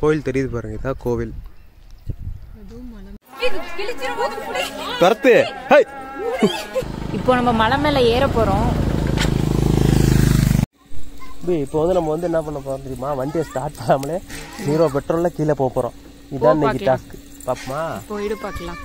கோவில் தெரியுது பாருங்க இதான் கோவில். துரத்து. ஹை. இப்போ நம்ம மலை மேல ஏற போறோம். இப்போ வந்து நம்ம வந்து என்ன பண்ண போறோம் தெரியுமா? வண்டியை ஸ்டார்ட் பண்ணாமலே ஜீரோ பெட்ரோல்ல கீழே போக போறோம். இதான் இன்னைக்கு டாஸ்க் பாப்பமா? போயிடு பார்க்கலாம்.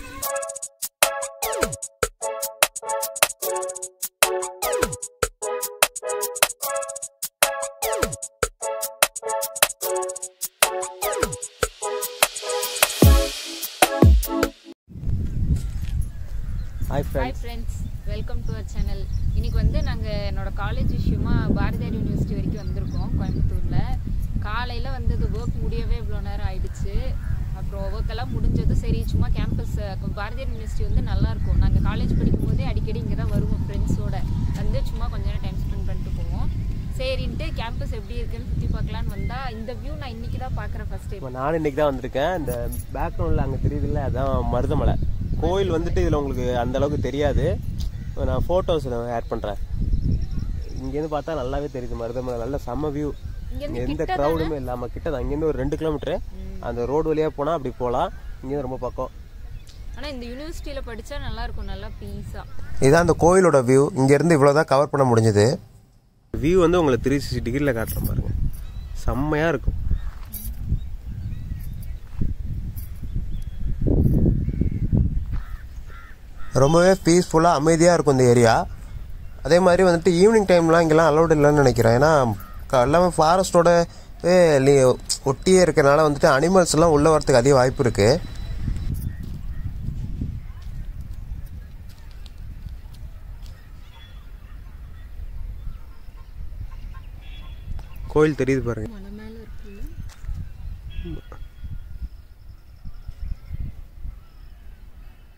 Friends friends welcome to our channel இன்னைக்கு வந்து நாங்கள் என்னோட காலேஜ் விஷயமா பாரதியார் யூனிவர்சிட்டி வரைக்கும் வந்திருக்கோம் கோயம்புத்தூரில். காலையில் வந்தது ஒர்க் முடியவே இவ்வளோ நேரம் ஆயிடுச்சு. அப்புறம் ஒர்க் எல்லாம் முடிஞ்சது சரி சும்மா கேம்பஸ் பாரதியார் யூனிவர்சிட்டி வந்து நல்லா இருக்கும். நாங்கள் காலேஜ் படிக்கும் போதே அடிக்கடி இங்கே தான் வருவோம் ஃப்ரெண்ட்ஸோட வந்து சும்மா கொஞ்ச நேரம் டைம் ஸ்பெண்ட் பண்ணிட்டு போவோம். சரின்ட்டு கேம்பஸ் எப்படி இருக்குன்னு சுற்றி பார்க்கலான்னு வந்தால் இந்த வியூ நான் இன்னைக்கு தான் பார்க்குறேன் ஃபர்ஸ்ட் டைம் நானும் இன்னைக்கு தான் வந்திருக்கேன். இந்த பேக்ரவுண்டில் அங்கே தெரியுதுல்ல அதான் மருதமலை. கோயில் வந்துட்டு இதில் உங்களுக்கு அந்த அளவுக்கு தெரியாது. நான் ஃபோட்டோஸ் ஆட் பண்ணுறேன் இங்கேருந்து பார்த்தா நல்லாவே தெரியுது மருதமலை. நல்ல செம்ம வியூ எந்த க்ரௌடுமே இல்லாமல் கிட்ட தான் இங்கேருந்து ஒரு ரெண்டு கிலோமீட்டரு அந்த ரோடு வழியாக போனால் அப்படி போகலாம் இங்கேருந்து ரொம்ப பக்கம். ஆனால் இந்த யூனிவர்சிட்டியில் படித்தா நல்லா இருக்கும். நல்லா பீஸாக இதான் அந்த கோயிலோட வியூ இங்கேருந்து இவ்வளோ தான் கவர் பண்ண முடிஞ்சது. வியூ வந்து உங்களுக்கு த்ரீ சிக்ஸ்டி டிகிரியில் காட்டுறேன் பாருங்க. செம்மையாக இருக்கும். ரொம்பவே பீஸ்ஃபுல்லாக அமைதியாக இருக்கும் இந்த ஏரியா அதே மாதிரி வந்துட்டு ஈவினிங் டைம்லாம் இங்கெல்லாம் அலௌட் இல்லைன்னு நினைக்கிறேன். ஏன்னா க- எல்லாமே ஃபாரஸ்ட்டோட ஒட்டியே இருக்கறனால வந்துட்டு அனிமல்ஸ் எல்லாம் உள்ள வரதுக்கு அதிக வாய்ப்பு இருக்குது கோயில் தெரியுது பாருங்க மலை மேலே இருக்குல்ல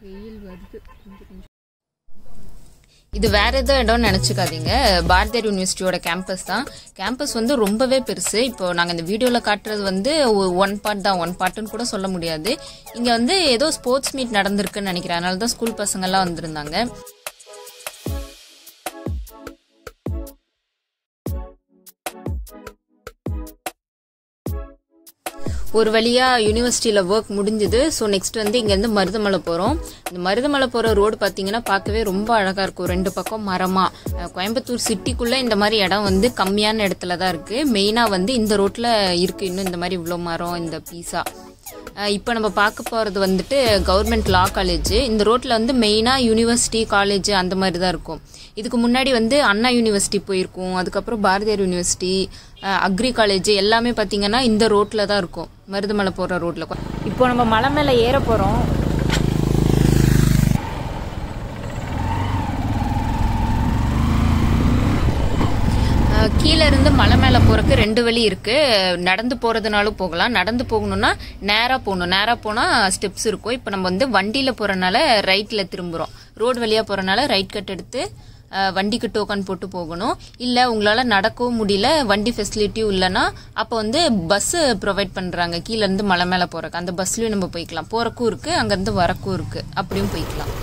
வெயில் வருது கொஞ்சம் கொஞ்சம் இது வேற எதுவும் இடம்னு நினச்சிக்காதீங்க. பாரதியார் யூனிவர்சிட்டியோட கேம்பஸ் தான். கேம்பஸ் வந்து ரொம்பவே பெருசு. இப்போ நாங்கள் இந்த வீடியோவில் காட்டுறது வந்து ஒன் பார்ட் தான். ஒன் பார்ட்டுன்னு கூட சொல்ல முடியாது. இங்கே வந்து ஏதோ ஸ்போர்ட்ஸ் மீட் நடந்திருக்குன்னு நினைக்கிறேன். அதனால தான் ஸ்கூல் பசங்கள்லாம் வந்திருந்தாங்க. ஒரு வழியா யூனிவர்சிட்டியில ஒர்க் முடிஞ்சுது. ஸோ நெக்ஸ்ட் வந்து இங்கேருந்து மருதமலை போகிறோம் இந்த மருதமலை போகிற ரோடு பார்த்தீங்கன்னா பார்க்கவே ரொம்ப அழகாக இருக்கும். ரெண்டு பக்கம் மரமா. கோயம்புத்தூர் சிட்டிக்குள்ளே இந்த மாதிரி இடம் வந்து கம்மியான இடத்துல தான் இருக்குது மெயினாக வந்து இந்த ரோட்டில் இருக்குது இன்னும் இந்த மாதிரி இவ்வளோ மரம் இந்த பீஸா. இப்போ நம்ம பார்க்க போகிறது வந்துட்டு கவர்மெண்ட் லா காலேஜ் இந்த ரோட்டில் வந்து மெயினாக யூனிவர்சிட்டி காலேஜ் அந்த மாதிரி தான் இருக்கும். இதுக்கு முன்னாடி வந்து அண்ணா யூனிவர்சிட்டி போயிருக்கோம். அதுக்கப்புறம் பாரதியார் யூனிவர்சிட்டி அக்ரி காலேஜ் எல்லாமே பார்த்தீங்கன்னா இந்த ரோட்டில் தான் இருக்கும். மருதமலை போகிற ரோட்டில் இப்போ நம்ம மலை மேலே ஏற போகிறோம் கீழ இருந்து மலை மேல போறதுக்கு ரெண்டு வழி இருக்கு. நடந்து போறதுனாலும் போகலாம். நடந்து போகணும்னா நேரா போகணும். நேரா போனா ஸ்டெப்ஸ் இருக்கும். இப்போ நம்ம வந்து வண்டியில போறனால ரைட்ல திரும்புறோம். ரோடு வழியா போறனால ரைட் கட் எடுத்து வண்டிக்கு டோக்கன் போட்டு போகணும். இல்ல உங்களால நடக்கவும் முடியல வண்டி ஃபெசிலிட்டியும் இல்லைன்னா அப்போ வந்து பஸ் ப்ரொவைட் பண்றாங்க. கீழ இருந்து மலை மேல போறதுக்கு. அந்த பஸ்லயும் நம்ம போய்க்கலாம். போறக்கும் இருக்கு அங்க இருந்து வரக்கும் இருக்கு. அப்படியும் போய்க்கலாம்.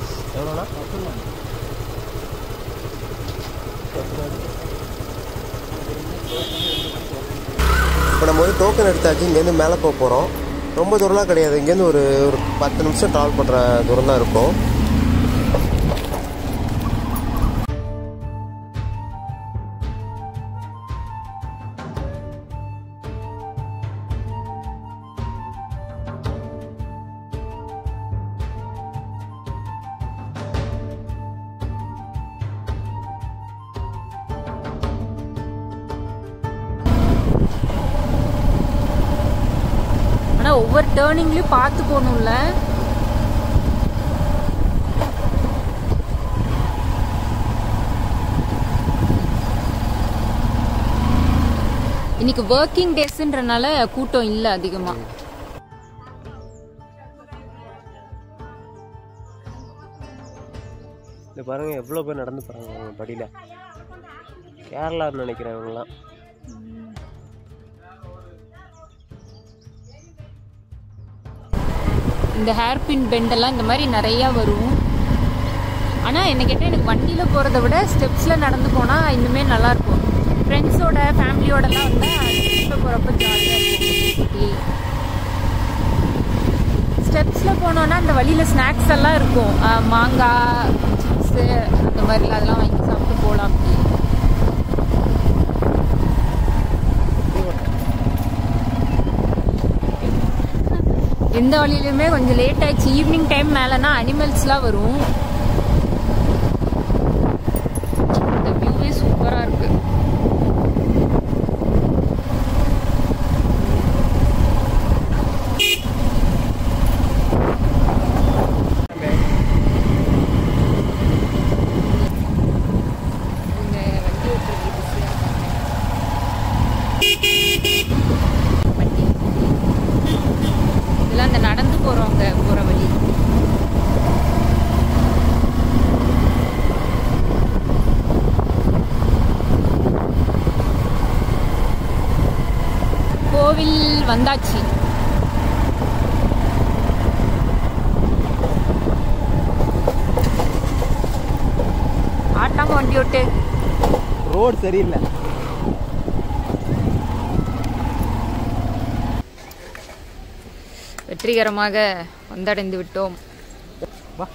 இப்போ நம்ம வந்து டோக்கன் எடுத்தாச்சு இங்கேருந்து மேலே போக போகிறோம் ரொம்ப தூரம்லாம் கிடையாது. இங்கேருந்து ஒரு ஒரு பத்து நிமிஷம் ட்ராவல் பண்ணுற தூரம் தான் இருக்கும். ஒவ்வொரு டேர்னிங்லயும் பார்த்து போகணும்ல? இன்னைக்கு ஒர்க்கிங் டேஸ்ன்றனால கூட்டம் இல்ல அதிகமா. இந்த பாருங்க எவ்வளோ பேர் நடந்து போகிறாங்க அவங்க படியில். கேரளான்னு நினைக்கிறேன் இவங்கலாம் இந்த ஹேர் பின் பெண்டெல்லாம் இந்த மாதிரி நிறையா வரும். ஆனால் என்ன கேட்டால் எனக்கு வண்டியில் போகிறத விட ஸ்டெப்ஸில் நடந்து போனால் இன்னுமே நல்லாயிருக்கும் ஃப்ரெண்ட்ஸோட ஃபேமிலியோடலாம் வந்தா ஸ்டெப்ஸில் போகிறப்ப ஜாலியாக இருக்கும். ஸ்டெப்ஸில் போனோன்னா அந்த வழியில் ஸ்நாக்ஸ் எல்லாம் இருக்கும். மாங்காய் சிப்ஸு அந்த மாதிரிலாம் அதெல்லாம் வாங்கி சாப்பிட்டு போகலாம். அப்படின்னு எந்த வழியிலுமே கொஞ்சம் லேட் ஆயிடுச்சு. ஈவினிங் டைம் மேலேனா அனிமல்ஸ்லாம் வரும் இந்த வியூவே சூப்பராக இருக்கு இங்க வண்டி ஓட்டுறது பிஸியாக இருக்காங்க வண்டி இதெல்லாம் இந்த நடந்து போறவங்க போற வழி கோவில் வந்தாச்சு ஆட்டாம வண்டி ஓட்டு ரோடு சரியில்லை வெற்றிகரமாக வந்தடைந்து விட்டோம். வா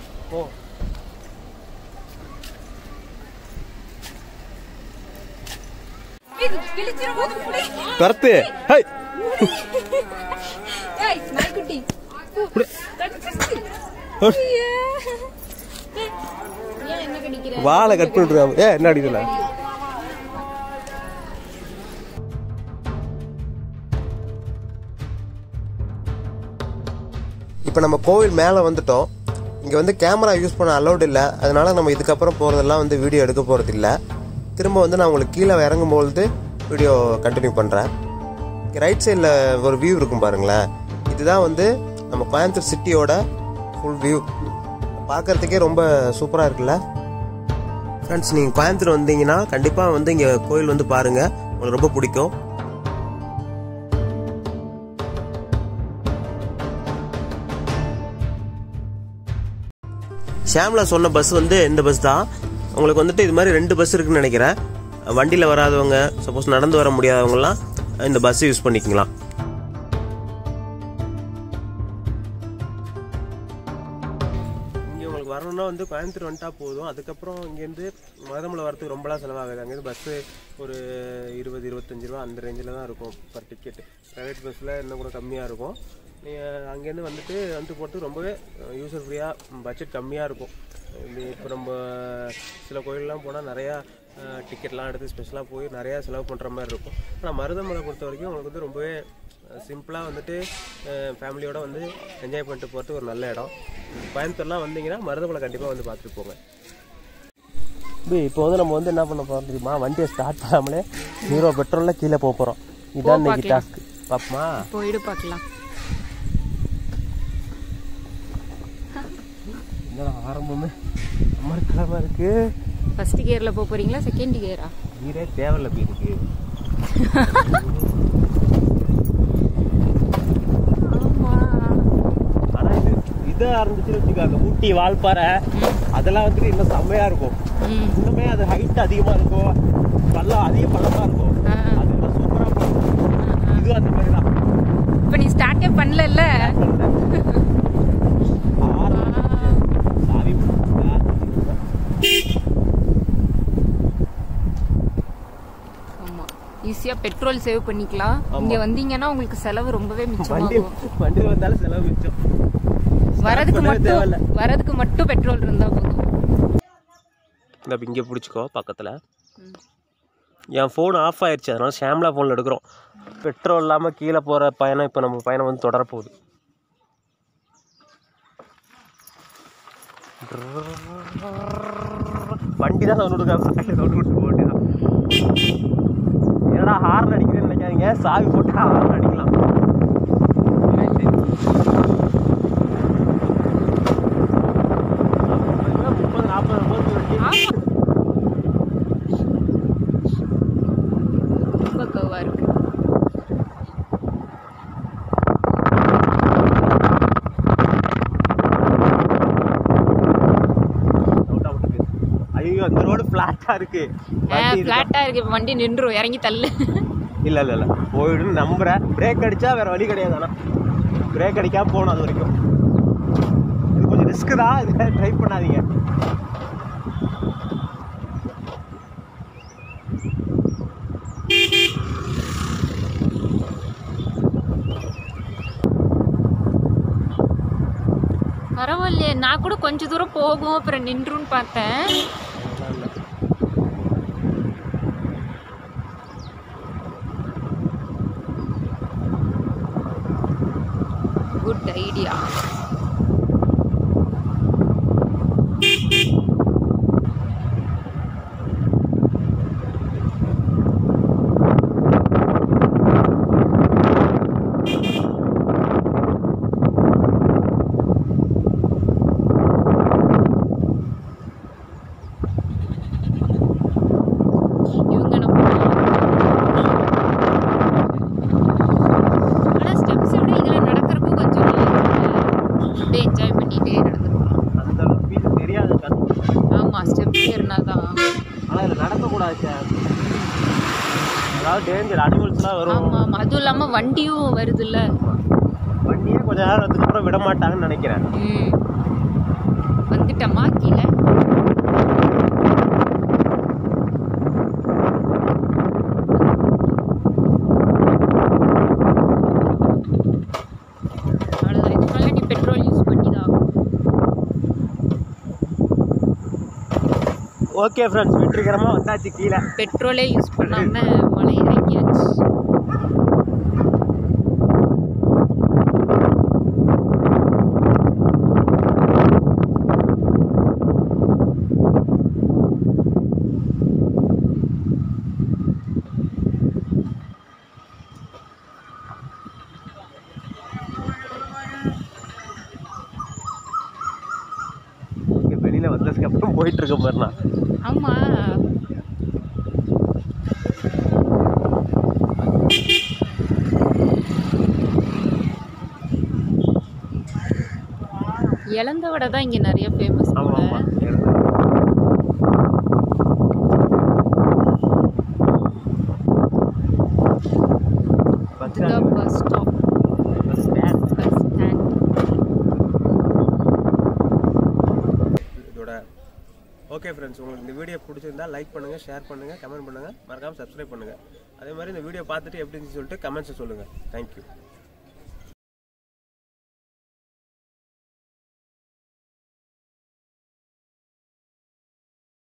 ஹை. கடிக்கிற? வாழை கட் பண்ணிட்டு ஏ என்ன அடிக்கல இப்போ நம்ம கோவில் மேலே வந்துட்டோம். இங்கே வந்து கேமரா யூஸ் பண்ண அலௌட் இல்லை. அதனால் நம்ம இதுக்கப்புறம் போகிறதெல்லாம் வந்து வீடியோ எடுக்க போகிறது இல்லை திரும்ப வந்து நான் உங்களுக்கு கீழே இறங்கும்பொழுது வீடியோ கண்டினியூ பண்ணுறேன் ரைட் சைடில் ஒரு வியூ இருக்கும் பாருங்களேன். இதுதான் வந்து நம்ம கோயம்புத்தூர் சிட்டியோட ஃபுல் வியூ பார்க்கறதுக்கே ரொம்ப சூப்பராக இருக்குல்ல. ஃப்ரெண்ட்ஸ் நீங்கள் கோயம்புத்தூர் வந்தீங்கன்னா கண்டிப்பாக வந்து இங்கே கோயில் வந்து பாருங்கள் உங்களுக்கு ரொம்ப பிடிக்கும். ஷாம்லா சொன்ன பஸ் வந்து இந்த பஸ் தான்? உங்களுக்கு வந்துட்டு இது மாதிரி ரெண்டு பஸ் இருக்குன்னு நினைக்கிறேன். வண்டியில் வராதவங்க சப்போஸ் நடந்து வர முடியாதவங்கலாம் இந்த பஸ் யூஸ் பண்ணிக்கலாம் இங்கே உங்களுக்கு வரணும்னா வந்து கோயம்புத்தூர் வந்துட்டா போதும். அதுக்கப்புறம் இங்கேருந்து மதமலை வரத்துக்கு ரொம்பலாம் செலவாகுது. அங்கேருந்து பஸ்ஸு ஒரு இருபது இருபத்தஞ்சு ரூபா அந்த ரேஞ்சில் தான் இருக்கும் பர் டிக்கெட் ப்ரைவேட் பஸ்ஸில் இன்னும் கூட கம்மியாக இருக்கும். நீங்கள் அங்கேருந்து வந்துட்டு வந்து போகிறதுக்கு ரொம்பவே யூசர் ஃப்ரீயாக பட்ஜெட் கம்மியாக இருக்கும். இது இப்போ நம்ம சில கோயிலெலாம் போனால் நிறையா டிக்கெட்லாம் எடுத்து ஸ்பெஷலாக போய் நிறையா செலவு பண்ணுற மாதிரி இருக்கும். ஆனால் மருதமலை பொறுத்த வரைக்கும் உங்களுக்கு வந்து ரொம்பவே சிம்பிளாக வந்துட்டு ஃபேமிலியோட வந்து என்ஜாய் பண்ணிட்டு போகிறதுக்கு ஒரு நல்ல இடம். கோயம்புத்தூர்லாம் வந்தீங்கன்னா மருதமலை கண்டிப்பாக வந்து பார்த்துட்டு போங்க. இப்போ வந்து நம்ம வந்து என்ன பண்ண போகிறோம் தெரியுமா? வண்டியை ஸ்டார்ட் பண்ணாமலே ஜீரோ பெட்ரோலில் கீழே போக போகிறோம் இதான் இன்னைக்கு டாஸ்க் பாப்பமா போயிடு பார்க்கலாம். என்னடா ஆரம்பமே அமர்க்கலமாக இருக்கு. ஃபர்ஸ்ட் கியர்ல போக போறீங்களா செகண்ட் கியரா நீரே தேவையில்ல போயிருக்கு ஆனா இது இது ஆரம்பிச்சுன்னு வச்சுக்காங்க ஊட்டி வால்பாறை. அதெல்லாம் வந்துட்டு இன்னும் செம்மையா இருக்கும். இன்னுமே அது ஹைட் அதிகமா இருக்கும். பள்ளம் அதிக பள்ளமா இருக்கும். அது இன்னும் சூப்பரா இருக்கும். இது அந்த மாதிரி தான். இப்போ நீ ஸ்டார்ட்டே பண்ணல சாவி ஆமா ஈஸியா பெட்ரோல் சேவ் பண்ணிக்கலாம். இங்க வந்தீங்கன்னா உங்களுக்கு செலவு ரொம்பவே வண்டி மிச்சமாகும் வண்டியில் வந்தாலும் செலவு மிச்சம். வரதுக்கு. மட்டும் வரதுக்கு மட்டும் பெட்ரோல் இருந்தா போதும். இந்த இங்கே பிடிச்சிக்கோ பக்கத்தில். என் ஃபோன் ஆஃப் ஆயிடுச்சு அதனால ஷாம்லா ஃபோனில் எடுக்கிறோம். பெட்ரோல் இல்லாமல் கீழே போகிற பயணம் இப்போ நம்ம பயணம் வந்து தொடரப்போகுது. வண்டி தான் சவுண்ட் கொடுக்க சவுண்ட் கொடுத்து போட்டு தான் ஆனால் ஹார்ன் அடிக்கிறேன்னு நினைக்காதீங்க. சாவி போட்டு ஹார்ன் அடிக்கலாம். முப்பது நாற்பது ரொம்ப கவ்வாக இருக்கும் ஐயோ அந்த ரோடு ஃப்ளாட்டா இருக்கு வண்டி இது- பிளாட்டா இருக்கு. இப்ப வண்டி நின்றும் இறங்கி தள்ளு. இல்ல இல்ல இல்ல. போயிடுன்னு நம்புறேன். பிரேக் அடிச்சா வேற வழி கிடையாது ஆனா. பிரேக் அடிக்காம போகணும் அது வரைக்கும். இது கொஞ்சம் ரிஸ்க்கு தான். இதுக்காக ட்ரை பண்ணாதீங்க. பரவாயில்லையே. நான் கூட கொஞ்ச தூரம் போகும். அப்புறம் நின்றுன்னு பார்த்தேன். குட் ஐடியா இவங்க நம்ம ஆனால் ஸ்டெப்ஸ் விட இதில் நடக்கிறப்போ கொஞ்சம் நல்லா இருக்குல்ல? அப்படியே என்ஜாய் பண்ணிகிட்டே நடந்துருக்கலாம் அந்த அளவுக்கு ஃபீல் தெரியாது ஆமாம் ஸ்டெப்ஸ் ஏறினா தான் ஆனால் இதில் நடக்கக்கூடாது சார் டேஞ்சர் அனிமல்ஸ்லாம் வரும் ஆமாம் ஆமாம் அதுவும் இல்லாமல் வண்டியும் வருதுல்ல. வண்டியே கொஞ்ச நேரத்துக்கு அப்புறம் விட மாட்டாங்கன்னு நினைக்கிறேன். ம். வந்துட்டோமா கீழே அவ்வளோதான் இதுக்கு மேலே நீ பெட்ரோல் யூஸ் பண்ணி தான் ஆகணும் ஓகே ஃப்ரெண்ட்ஸ் வெற்றிகரமாக வந்தாச்சு கீழே. பெட்ரோலே யூஸ் பண்ணாமல் மலை இறங்கியாச்சு. இங்கே வெளியில் வந்ததுக்கு அப்புறம் போயிட்டு இருக்க பாருண்ணா ஆமா. இளந்த வடை தான் இங்க நிறைய ஃபேமஸ் ஆமாம் ஆமாம் இதுதான் பஸ் ஸ்டாப் பஸ் ஸ்டாண்ட் இதோட ஓகே ஃப்ரெண்ட்ஸ் உங்களுக்கு இந்த வீடியோ பிடிச்சிருந்தா லைக் பண்ணுங்கள் ஷேர் பண்ணுங்கள் கமெண்ட் பண்ணுங்கள் மறக்காமல் சப்ஸ்கிரைப் பண்ணுங்கள் அதே மாதிரி இந்த வீடியோ பார்த்துட்டு எப்படி இருந்துச்சு சொல்லிட்டு கமெண்ட்ஸை சொல்லுங்கள் தேங்க்யூ